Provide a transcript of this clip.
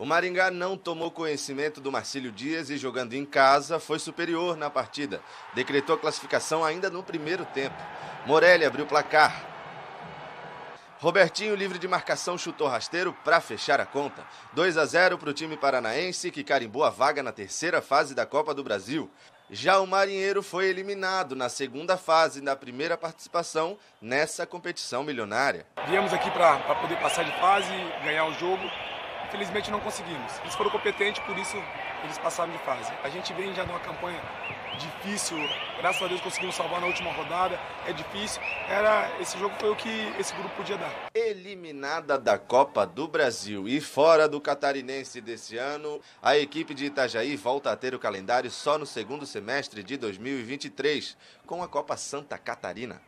O Maringá não tomou conhecimento do Marcílio Dias e, jogando em casa, foi superior na partida. Decretou classificação ainda no primeiro tempo. Morelli abriu o placar. Robertinho, livre de marcação, chutou rasteiro para fechar a conta. 2 a 0 para o time paranaense, que carimbou a vaga na terceira fase da Copa do Brasil. Já o Marinheiro foi eliminado na segunda fase da primeira participação nessa competição milionária. Viemos aqui para poder passar de fase, ganhar o jogo. Infelizmente não conseguimos. Eles foram competentes, por isso eles passaram de fase. A gente vem já numa campanha difícil. Graças a Deus conseguimos salvar na última rodada. É difícil. Era esse jogo foi o que esse grupo podia dar. Eliminada da Copa do Brasil e fora do catarinense desse ano, a equipe de Itajaí volta a ter o calendário só no segundo semestre de 2023, com a Copa Santa Catarina.